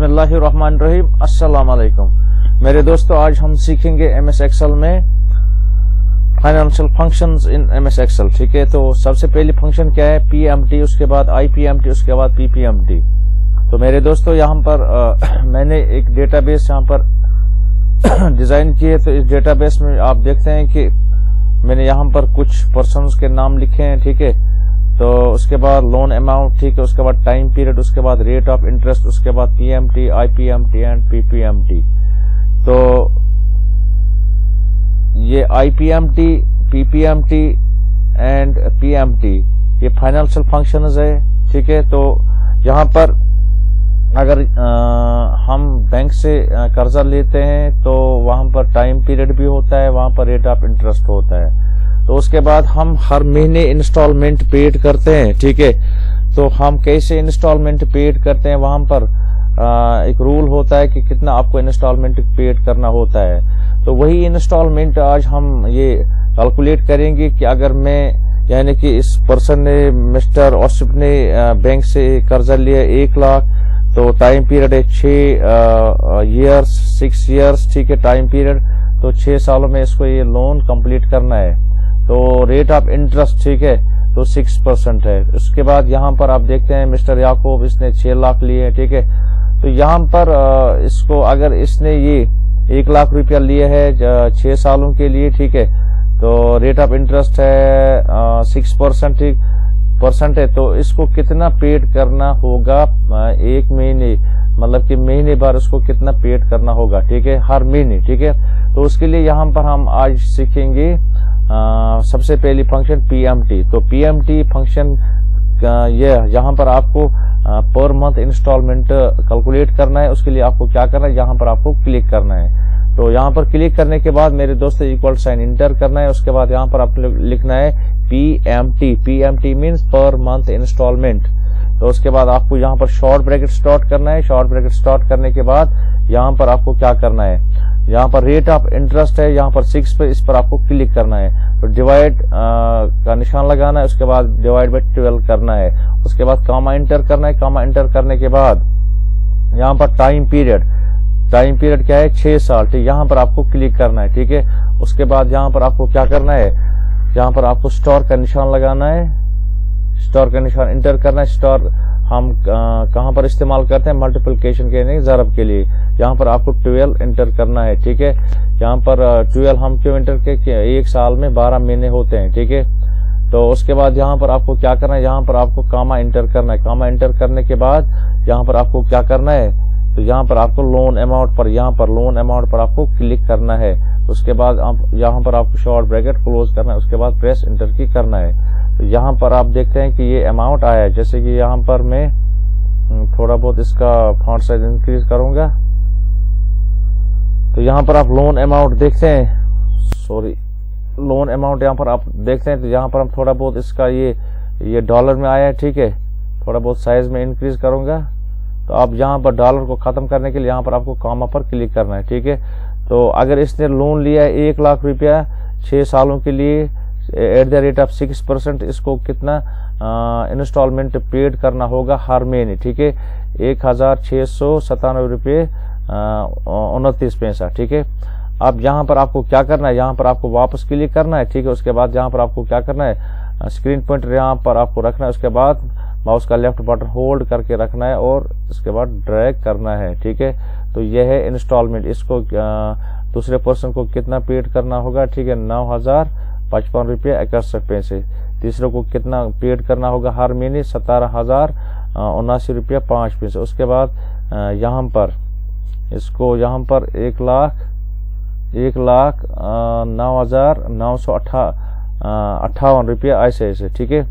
अस्सलाम वालेकुम मेरे दोस्तों आज हम सीखेंगे एम एस एक्सल में financial functions in M S Excel ठीक है? तो सबसे पहली फ़ंक्शन क्या है? पी एम टी उसके बाद आई पी एम टी उसके बाद पी पी एम टी तो मेरे दोस्तों यहाँ पर आ, मैंने एक डेटाबेस यहाँ पर डिज़ाइन किए। तो इस डेटाबेस में आप देखते हैं कि मैंने यहाँ पर कुछ पर्सन के नाम लिखे हैं ठीक है? तो उसके बाद लोन अमाउंट ठीक है उसके बाद टाइम पीरियड उसके बाद रेट ऑफ़ इंटरेस्ट उसके बाद पीएमटी आईपीएमटी एंड पीपीएमटी तो ये आईपीएमटी पीपीएमटी एंड पीएमटी ये फाइनेंशियल फ़ंक्शन है ठीक है? तो यहाँ पर अगर आ, हम बैंक से कर्जा लेते हैं तो वहाँ पर टाइम पीरियड भी होता है वहाँ पर रेट ऑफ़ इंटरेस्ट होता है। तो उसके बाद हम हर महीने इंस्टॉलमेंट पेड करते हैं ठीक है? तो हम कैसे इंस्टॉलमेंट पेड करते हैं वहाँ पर? आ, एक रूल होता है कि कितना आपको इंस्टॉलमेंट पेड करना होता है। तो वही इंस्टॉलमेंट आज हम ये कैलकुलेट करेंगे कि अगर मैं यानी कि इस पर्सन ने मिस्टर ऑसिफ ने बैंक से कर्जा लिया एक लाख तो टाइम पीरियड है छह ईयर्स सिक्स ईयर्स ठीक है टाइम पीरियड तो छह सालों में इसको ये लोन कंप्लीट करना है। तो रेट ऑफ़ इंटरेस्ट ठीक है तो सिक्स परसेंट है। उसके बाद यहाँ पर आप देखते हैं मिस्टर याकूब, इसने छह लाख लिए ठीक है। तो यहाँ पर इसको अगर इसने ये एक लाख रुपया लिए है छह सालों के लिए, ठीक है तो रेट ऑफ़ इंटरेस्ट है सिक्स परसेंट ठीक परसेंट है। तो इसको कितना पेड करना होगा एक महीने मतलब कि महीने भर उसको कितना पेड करना होगा, ठीक है, हर महीने, ठीक है। तो उसके लिए यहाँ पर हम आज सीखेंगे सबसे पहली फ़ंक्शन पीएमटी तो पीएमटी फ़ंक्शन ये, यहाँ पर आपको पर मंथ इंस्टॉलमेंट कैलकुलेट करना है, उसके लिए आपको क्या करना है, यहाँ पर आपको क्लिक करना है। तो यहाँ पर क्लिक करने के बाद मेरे दोस्त इक्वल साइन इंटर करना है, उसके बाद यहाँ पर आपको लिखना है P M T P M T means per month installment तो उसके बाद आपको यहाँ पर शॉर्ट ब्रैकेट स्टार्ट करना है शॉर्ट ब्रैकेट स्टार्ट करने के बाद यहाँ पर आपको क्या करना है? यहाँ पर रेट ऑफ़ इंटरेस्ट है, यहाँ पर सिक्स पे इस पर आपको क्लिक करना है। तो डिवाइड का निशान लगाना है, उसके बाद डिवाइड बाई ट्वेल्व करना है। उसके बाद कामा इंटर करना है कामा इंटर करने के बाद यहाँ पर टाइम पीरियड टाइम पीरियड क्या है? छह साल। ठीक, यहाँ पर आपको क्लिक करना है, ठीक है? उसके बाद यहाँ पर आपको क्या करना है? यहाँ पर आपको स्टोर का निशान लगाना है। स्टोर का निशान इंटर करना है। स्टोर हम कहाँ पर इस्तेमाल करते हैं? मल्टीप्लिकेशन के जरब के लिए। यहाँ पर आपको ट्वेल्व इंटर करना है ठीक है? यहाँ पर ट्वेल्व हम क्यों इंटर के एक साल में बारह महीने होते हैं ठीक है? तो उसके बाद यहाँ पर आपको क्या करना है? यहाँ पर आपको कामा इंटर करना है। कामा इंटर करने के बाद यहाँ पर आपको क्या करना है? तो यहाँ पर आपको लोन अमाउंट पर यहाँ पर लोन अमाउंट पर आपको क्लिक करना है। उसके बाद आप यहाँ पर आपको शॉर्ट ब्रैकेट क्लोज करना है। उसके बाद प्रेस इंटर की करना है। तो यहाँ पर आप देखते हैं कि ये अमाउंट आया है। जैसे कि यहाँ पर मैं हम्म, थोड़ा बहुत इसका फॉन्ट साइज़ इंक्रीज करूँगा। तो यहाँ पर आप लोन अमाउंट देखते हैं। सॉरी लोन अमाउंट यहाँ पर आप देखते हैं। तो यहाँ पर हम थोड़ा बहुत इसका ये ये डॉलर में आया है, ठीक है? थोड़ा बहुत साइज़ में इंक्रीज करूँगा। तो आप यहाँ पर डॉलर को खत्म करने के लिए यहाँ पर आपको कामा पर क्लिक करना है, ठीक है? तो अगर इसने लोन लिया है एक लाख रुपया छः सालों के लिए at the rate of six percent इसको कितना इंस्टॉलमेंट पेड करना होगा हर महीने, ठीक है? एक हज़ार छः सौ सतानवे रुपये उनतीस पैसा ठीक है? अब यहाँ पर आपको क्या करना है? यहाँ पर आपको वापस क्लिक करना है, ठीक है? उसके बाद यहाँ पर आपको क्या करना है? स्क्रीन पॉइंट यहाँ पर आपको रखना है, उसके बाद माउस का लेफ़्ट बटन होल्ड करके रखना है और उसके बाद ड्रैग करना है, ठीक है? तो यह है इंस्टॉलमेंट इसको दूसरे पर्सन को कितना पेड करना होगा, ठीक है? नौ हज़ार पचपन रुपये इकसठ पैसे। तीसरे को कितना पेड करना होगा हर महीने? सतारह हज़ार उनासी रुपये पाँच पैसे। उसके बाद यहाँ पर इसको यहाँ पर एक लाख एक लाख नौ हज़ार नौ सौ अट्ठा अट्ठावन रुपया ऐसे ऐसे ठीक है?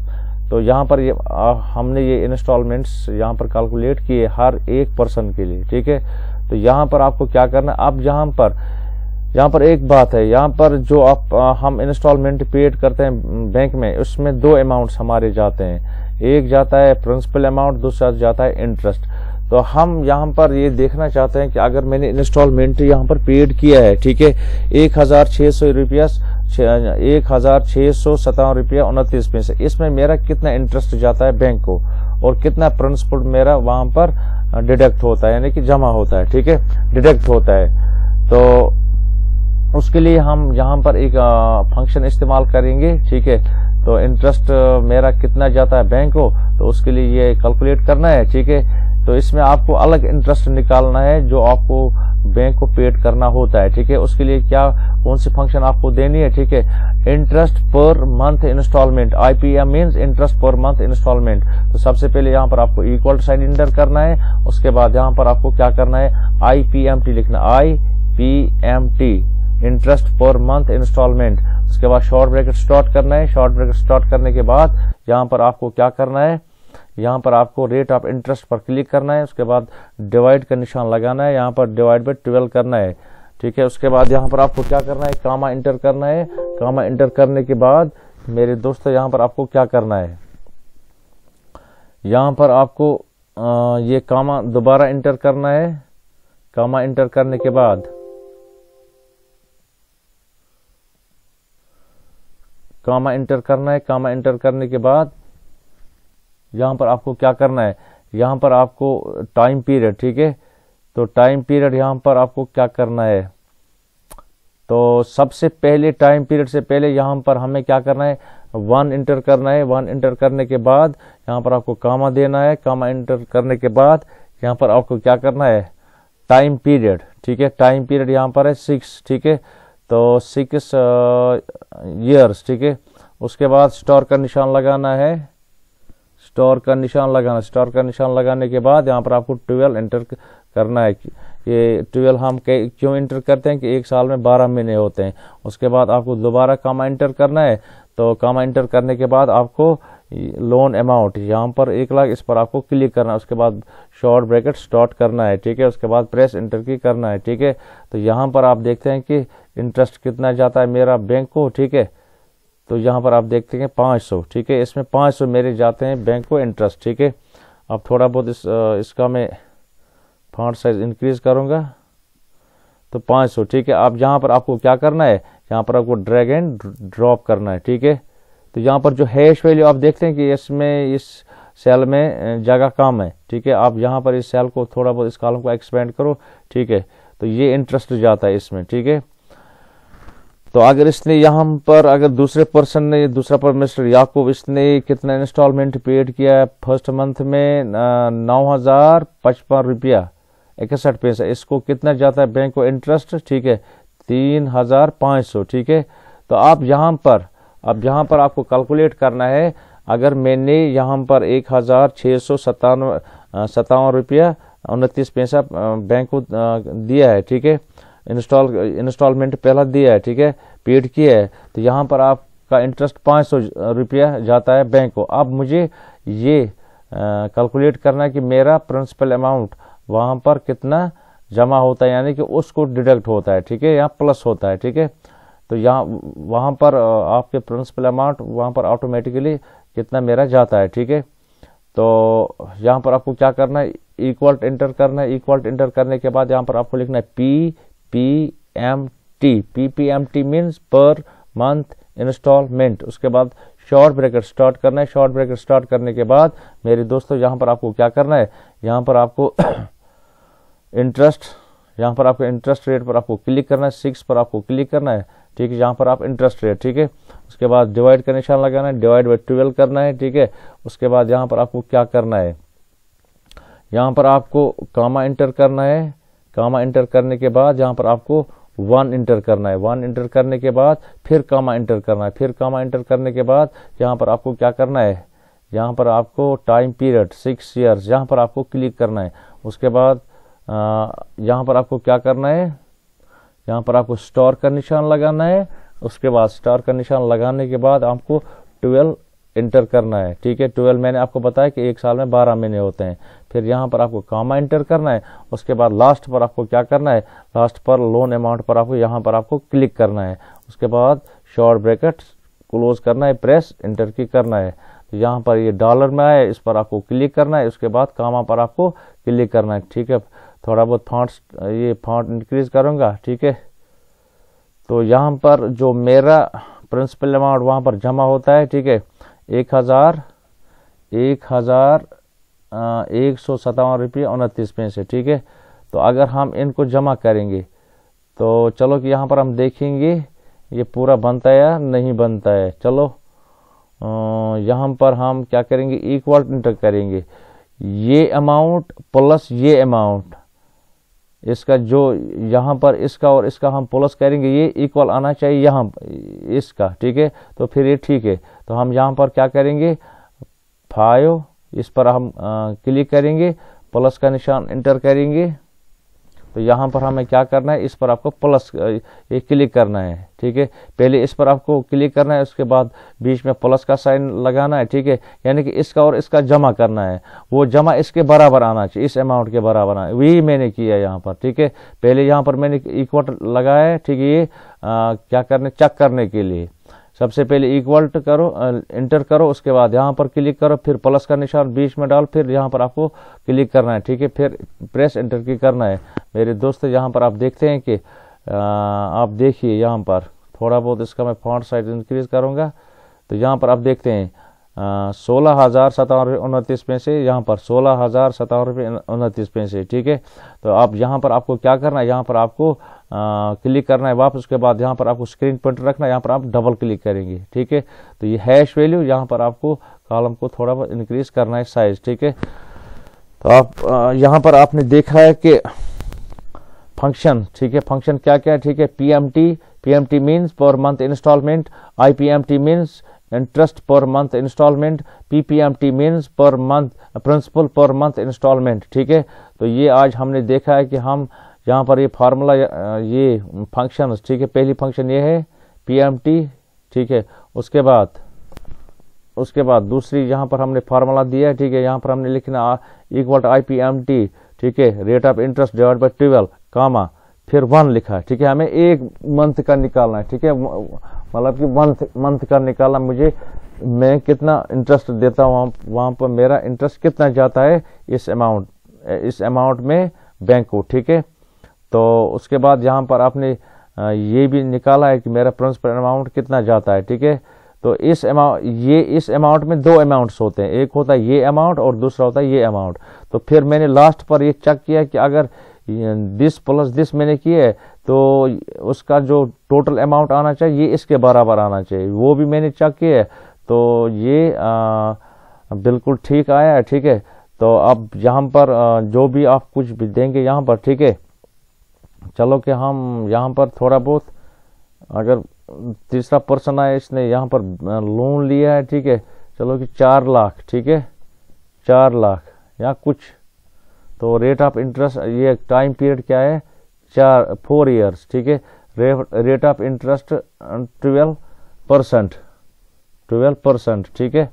तो यहाँ पर ये आ, हमने ये इंस्टॉलमेंट्स यहाँ पर कैलकुलेट किए हर एक पर्सन के लिए ठीक है? तो यहाँ पर आपको क्या करना अब यहाँ पर यहाँ पर एक बात है यहाँ पर जो आप हम इंस्टॉलमेंट पेड करते हैं बैंक में उसमें दो अमाउंट्स हमारे जाते हैं। एक जाता है प्रिंसिपल अमाउंट दूसरा जाता है इंटरेस्ट तो हम यहाँ पर ये देखना चाहते हैं कि अगर मैंने इंस्टॉलमेंट यहाँ पर पेड किया है, ठीक है? एक हज़ार छह सौ रुपया, एक हज़ार छह सौ सतावन रुपया उनतीस पैसे। इसमें मेरा कितना इंटरेस्ट जाता है बैंक को? और कितना प्रिंसिपल मेरा वहाँ पर डिडक्ट होता है, यानी कि जमा होता है, ठीक है? डिडक्ट होता है। तो उसके लिए हम यहाँ पर एक फ़ंक्शन इस्तेमाल करेंगे, ठीक है? तो इंटरेस्ट मेरा कितना जाता है बैंक को? तो उसके लिए ये कैलकुलेट करना है, ठीक है? तो इसमें आपको अलग इंटरेस्ट निकालना है जो आपको बैंक को पेड करना होता है, ठीक है? उसके लिए क्या, कौन सी फ़ंक्शन आपको देनी है, ठीक है? Interest per month installment IPM means interest per month installment तो सबसे पहले यहाँ पर आपको इक्वल साइन इंटर करना है, उसके बाद यहाँ पर आपको क्या करना है? आईपीएमटी लिखना I P M T interest per month installment उसके बाद शॉर्ट ब्रेकेट स्टार्ट करना है शॉर्ट ब्रेकेट स्टार्ट करने के बाद यहाँ पर आपको क्या करना है? यहाँ पर आपको रेट ऑफ़ इंटरेस्ट पर क्लिक करना है उसके बाद डिवाइड का निशान लगाना है यहाँ पर डिवाइड बाई ट्वेल्व करना है। ठीक है उसके बाद यहाँ पर आपको क्या करना है? कामा इंटर करना है। कामा इंटर करने के बाद मेरे दोस्तों यहाँ पर आपको क्या करना है? यहाँ पर आपको आ, ये कामा दोबारा इंटर करना है। कामा इंटर करने के बाद कामा इंटर करना है। कामा इंटर करने के बाद यहाँ पर आपको क्या करना है? यहाँ पर आपको टाइम पीरियड ठीक है? तो टाइम पीरियड यहाँ पर आपको क्या करना है? तो सबसे पहले टाइम पीरियड से पहले यहाँ पर हमें क्या करना है? वन इंटर करना है। वन इंटर करने के बाद यहाँ पर आपको कामा देना है। कामा इंटर करने के बाद यहाँ पर आपको क्या करना है? टाइम पीरियड ठीक है? टाइम पीरियड यहाँ पर है सिक्स ठीक है? तो सिक्स ईयर्स ठीक है? उसके बाद स्टोर का निशान लगाना है। स्टोर का निशान लगाना। स्टोर का निशान लगाने के बाद यहाँ पर आपको ट्वेल्व एंटर करना है ये ट्वेल्व हम क्यों इंटर करते हैं कि एक साल में बारह महीने होते हैं। उसके बाद आपको दोबारा कामा इंटर करना है। तो कामा इंटर करने के बाद आपको लोन अमाउंट यहाँ पर एक लाख इस पर आपको क्लिक करना है। उसके बाद शॉर्ट ब्रैकेट स्टार्ट करना है, ठीक है? उसके बाद प्रेस इंटर की करना है, ठीक है? तो यहाँ पर आप देखते हैं कि इंटरेस्ट कितना जाता है मेरा बैंक को, ठीक है? तो यहाँ पर आप देखते हैं पाँच सौ, ठीक है? इसमें पाँच सौ मेरे जाते हैं बैंक को इंटरेस्ट ठीक है? अब थोड़ा बहुत इस इसका मैं फॉन्ट साइज़ इंक्रीज करूँगा। तो पाँच सौ, ठीक है? अब यहाँ पर आपको क्या करना है? यहाँ पर आपको ड्रैग एंड ड्रॉप करना है, ठीक है? तो यहाँ पर जो हैश वैल्यू आप देखते हैं कि इसमें, इस सेल में जगह कम है, ठीक है? आप यहाँ पर इस सेल को थोड़ा बहुत इस कॉलम को एक्सपेंड करो, ठीक है? तो ये इंटरेस्ट जाता है इसमें, ठीक है? तो अगर इसने यहाँ पर, अगर दूसरे पर्सन ने, दूसरा पर मिस्टर याकूब इसने कितना इंस्टॉलमेंट पेड किया है? फ़र्स्ट मंथ में नौ हज़ार पचपन रुपया, इकसठ पैसा। इसको कितना जाता है? बैंक को इंटरेस्ट ठीक है, तीन हज़ार पाँच सौ, ठीक है? तो आप यहाँ पर, अब यहाँ पर आपको कैलकुलेट करना है, अगर मैंने यहाँ पर एक हज़ार छः सौ सत्तावन सत्तावन रुपया, उनतीस पैसा बैंक को दिया है, ठीक है? इंस्टॉल इंस्टॉलमेंट पहला दिया है, ठीक है? पेड किया है तो यहाँ पर आपका इंटरेस्ट पाँच सौ रुपया जाता है बैंक को। अब मुझे ये कैलकुलेट करना है कि मेरा प्रिंसिपल अमाउंट वहाँ पर कितना जमा होता है, यानी कि उसको डिडक्ट होता है, ठीक है? यहाँ प्लस होता है, ठीक है? तो यहाँ, वहाँ पर आपके प्रिंसिपल अमाउंट वहाँ पर ऑटोमेटिकली कितना मेरा जाता है, ठीक है? तो यहाँ पर आपको क्या करना है? इक्वल इंटर करना है। इक्वल इंटर करने के बाद यहाँ पर आपको लिखना है P P M T P P M T means per month installment उसके बाद शॉर्ट ब्रेकेट स्टार्ट करना है। शॉर्ट ब्रेकेट स्टार्ट करने के बाद मेरे दोस्तों, यहाँ पर आपको क्या करना है? यहाँ पर आपको इंटरेस्ट यहाँ पर आपको इंटरेस्ट रेट पर आपको क्लिक करना है। सिक्स पर आपको क्लिक करना है। ठीक है, यहाँ पर आप इंटरेस्ट रेट ठीक है? उसके बाद डिवाइड का निशान लगाना है। डिवाइड बाई ट्वेल्व करना है, ठीक है? उसके बाद यहाँ पर आपको क्या करना है? यहाँ पर आपको कामा इंटर करना है। कामा इंटर करने के बाद यहाँ पर आपको वन इंटर करना है। वन इंटर करने के बाद फिर कामा इंटर करना है। फिर कामा इंटर करने के बाद यहाँ पर आपको क्या करना है? यहाँ पर आपको टाइम पीरियड, सिक्स ईयर्स यहाँ पर आपको क्लिक करना है। उसके बाद यहाँ पर आपको क्या करना है? यहाँ पर आपको स्टोर का निशान लगाना है। उसके बाद स्टार का निशान लगाने के बाद आपको ट्वेल्व इंटर करना है, ठीक है? ट्वेल्व मैंने आपको बताया कि एक साल में बारह महीने होते हैं। फिर यहाँ पर आपको कामा इंटर करना है, उसके बाद लास्ट पर आपको क्या करना है? लास्ट पर लोन अमाउंट पर आपको, यहाँ पर आपको क्लिक करना है। उसके बाद शॉर्ट ब्रैकेट क्लोज करना है प्रेस इंटर की करना है। तो यहाँ पर ये डॉलर में आए इस पर आपको क्लिक करना है, उसके बाद कामा पर आपको क्लिक करना है, ठीक है? थोड़ा बहुत फॉन्ट ये फॉन्ट इंक्रीज करूँगा, ठीक है? तो यहाँ पर जो मेरा प्रिंसिपल अमाउंट वहाँ पर जमा होता है, ठीक है? एक हज़ार एक हज़ार एक सौ सतावन रुपये उनतीस पैसे ठीक है? तो अगर हम इनको जमा करेंगे तो चलो कि यहाँ पर हम देखेंगे, ये पूरा बनता है या नहीं बनता है? चलो यहाँ पर हम क्या करेंगे इक्वल इंटर करेंगे। ये अमाउंट प्लस ये अमाउंट इसका जो यहाँ पर इसका और इसका हम प्लस करेंगे, ये इक्वल आना चाहिए यहाँ, इसका, ठीक है? तो फिर ये ठीक है। तो हम यहाँ पर क्या करेंगे? फाइव इस पर हम क्लिक करेंगे प्लस का निशान इंटर करेंगे। तो यहाँ पर हमें क्या करना है? इस पर आपको प्लस ये क्लिक करना है ठीक है? पहले इस पर आपको क्लिक करना है उसके बाद बीच में प्लस का साइन लगाना है ठीक है? यानी कि इसका और इसका जमा करना है। वो जमा इसके बराबर आना चाहिए इस अमाउंट के बराबर आना। वही मैंने किया है यहाँ पर ठीक है? पहले यहाँ पर मैंने इक्वट लगाया है ठीक है? ये आ, क्या करने चेक करने के लिए। सबसे पहले इक्वल करो इंटर करो, उसके बाद यहाँ पर क्लिक करो, फिर प्लस का निशान बीच में डाल, फिर यहाँ पर आपको क्लिक करना है, ठीक है? फिर प्रेस इंटर की करना है। मेरे दोस्त, यहाँ पर आप देखते हैं कि आप देखिए यहाँ पर, थोड़ा बहुत इसका मैं फॉन्ट साइज़ इंक्रीज करूँगा। तो यहाँ पर आप देखते हैं सोलह हज़ार सत्तावन रुपये उनतीस पैसे, यहाँ पर सोलह हज़ार सत्तावन रुपये उनतीस पैसे, ठीक है? तो आप यहाँ पर आपको क्या करना है? यहाँ पर आपको क्लिक करना है वापस, उसके बाद यहाँ पर आपको स्क्रीन पॉइंटर रखना है, यहाँ पर आप डबल क्लिक करेंगे, ठीक है? तो ये हैश वैल्यू यहाँ पर आपको कॉलम को थोड़ा बहुत इंक्रीज करना है साइज़ ठीक है? तो आप यहाँ पर आपने देखा है कि फ़ंक्शन ठीक है? फ़ंक्शन क्या क्या है, ठीक है? PMT PMT means per month installment IPMT means interest per month installment PPMT means per month principal per month installment ठीक है? तो ये आज हमने देखा है कि हम यहाँ पर ये फार्मूला ये फ़ंक्शन ठीक है, पहली फ़ंक्शन ये है पीएमटी ठीक है, उसके बाद उसके बाद दूसरी यहाँ पर हमने फार्मूला दिया है, ठीक है, यहाँ पर हमने लिखना equal to I P M T ठीक है rate of interest divide by twelve comma फिर वन लिखा है, ठीक है, हमें एक मंथ का निकालना है, ठीक है मतलब कि मंथ मंथ का निकालना, मुझे, मैं कितना इंटरेस्ट देता हूँ, वहाँ पर मेरा इंटरेस्ट कितना जाता है, इस अमाउंट इस अमाउंट में बैंक को, ठीक है। तो उसके बाद यहाँ पर आपने ये भी निकाला है कि मेरा प्रिंसिपल अमाउंट कितना जाता है ठीक है? तो इस अमाउंट ये इस अमाउंट में दो अमाउंट्स होते हैं। एक होता है ये अमाउंट और दूसरा होता है ये अमाउंट तो फिर मैंने लास्ट पर ये चेक किया कि अगर दिस प्लस दिस मैंने किए तो उसका जो टोटल अमाउंट आना चाहिए ये इसके बराबर आना चाहिए। वो भी मैंने चेक किया तो ये आ, बिल्कुल ठीक आया है ठीक है? तो अब यहाँ पर जो भी आप कुछ भी देंगे यहाँ पर ठीक है? चलो कि हम यहाँ पर थोड़ा बहुत, अगर तीसरा पर्सन आया इसने यहाँ पर लोन लिया है, ठीक है, चलो कि चार लाख, ठीक है, चार लाख, या कुछ। तो रेट ऑफ़ इंटरेस्ट ये टाइम पीरियड क्या है? चार फोर इयर्स ठीक है rate of interest twelve percent twelve percent ठीक है।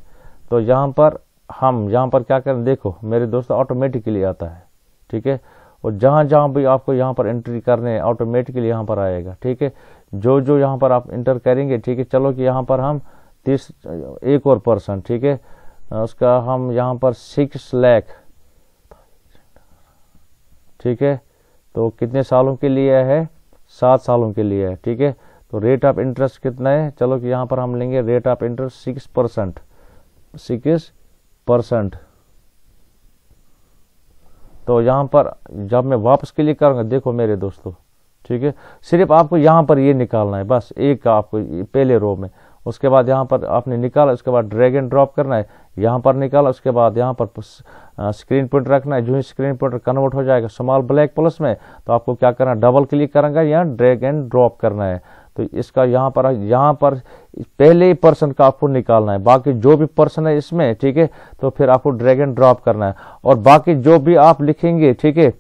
तो यहाँ पर हम, यहाँ पर क्या करें, देखो, मेरे दोस्त ऑटोमेटिकली आता है, ठीक है। और जहाँ जहाँ भी आपको यहाँ पर एंट्री करने है ऑटोमेटिकली यहाँ पर आएगा, ठीक है? जो जो यहाँ पर आप इंटर करेंगे, ठीक है? चलो कि यहाँ पर हम तीस, एक और परसेंट ठीक है? उसका हम यहाँ पर सिक्स लैख ठीक है? तो कितने सालों के लिए है? सात सालों के लिए है, ठीक है? तो रेट ऑफ़ इंटरेस्ट कितना है? चलो कि यहाँ पर हम लेंगे rate of interest six percent six percent तो यहाँ पर जब मैं वापस क्लिक करूँगा, देखो मेरे दोस्तों, ठीक है? सिर्फ़ आपको यहाँ पर ये निकालना है, बस एक का आपको पहले रो में। उसके बाद यहाँ पर आपने निकाला, उसके बाद ड्रैग एंड ड्रॉप करना है, यहाँ पर निकाला, उसके बाद यहाँ पर स्क्रीन प्रिंट रखना है, जो ही स्क्रीन प्रिंटर कन्वर्ट हो जाएगा स्मॉल ब्लैक प्लस में तो आपको क्या करना है? डबल क्लिक करेंगे या ड्रैग एंड ड्रॉप करना है। तो इसका यहाँ पर यहाँ पर पहले ही पर्सन का आपको निकालना है। बाकी जो भी पर्सन है इसमें, ठीक है? तो फिर आपको ड्रैग एंड ड्रॉप करना है। और बाकी जो भी आप लिखेंगे, ठीक है?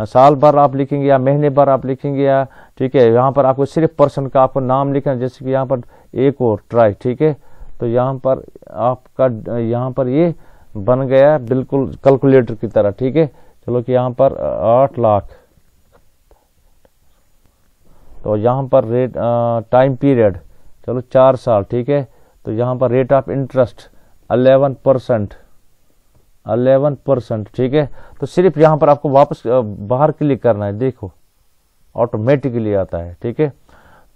साल भर आप लिखेंगे या महीने भर आप लिखेंगे या, ठीक है? यहाँ पर आपको सिर्फ़ पर्सन का आपको नाम लिखना जैसे कि यहाँ पर एक और ट्राई ठीक है? तो यहाँ पर आपका, यहाँ पर ये बन गया बिल्कुल कैलकुलेटर की तरह, ठीक है? चलो कि यहाँ पर आठ लाख। तो यहाँ पर रेट टाइम पीरियड चलो चार साल ठीक है? तो यहाँ पर rate of interest eleven percent eleven percent ठीक है? तो सिर्फ़ यहाँ पर आपको वापस बाहर क्लिक करना है देखो ऑटोमेटिकली आता है ठीक है?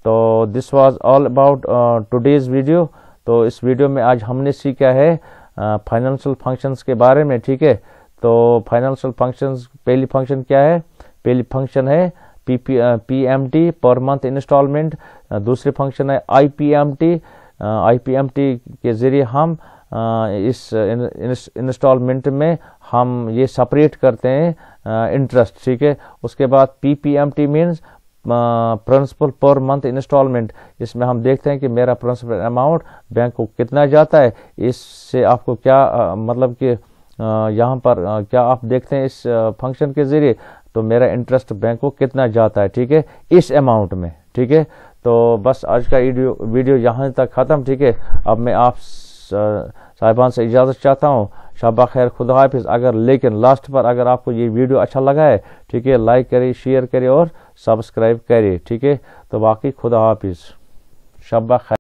तो this was all about today's video तो इस वीडियो में आज हमने सीखा है फाइनेंशियल uh, फ़ंक्शंस के बारे में ठीक है? तो फाइनेंशियल फ़ंक्शंस पहली फ़ंक्शन क्या है? पहली फ़ंक्शन है P M T per month installment दूसरी फ़ंक्शन है I P M T I P M T के ज़रिए हम इस इंस्टॉलमेंट में हम ये सेपरेट करते हैं इंटरेस्ट ठीक है? उसके बाद P P M T means principal per month installment इसमें हम देखते हैं कि मेरा प्रिंसिपल अमाउंट बैंक को कितना जाता है। इससे आपको क्या मतलब कि यहाँ पर क्या आप देखते हैं इस फ़ंक्शन के ज़रिए? तो मेरा इंटरेस्ट बैंक को कितना जाता है, ठीक है? इस अमाउंट में, ठीक है? तो बस आज का वीडियो यहाँ तक ख़त्म, ठीक है? अब मैं आप साहिबान से इजाज़त चाहता हूँ। शाबा खैर, खुदा हाफिज़। अगर, लेकिन लास्ट पर अगर आपको ये वीडियो अच्छा लगा है, ठीक है लाइक करिए शेयर करिए और सब्सक्राइब करिए, ठीक है? तो बाकी खुदा हाफिज़। शबा खैर।